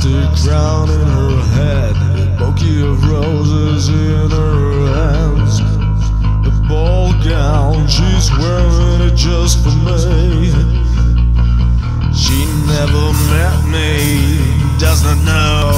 plastic crown in her head, a bouquet of roses in her hands. The ball gown, she's wearing it just for me. She never met me, does not know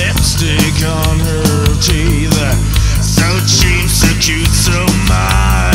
lipstick on her teeth. So cheap, so cute, so mild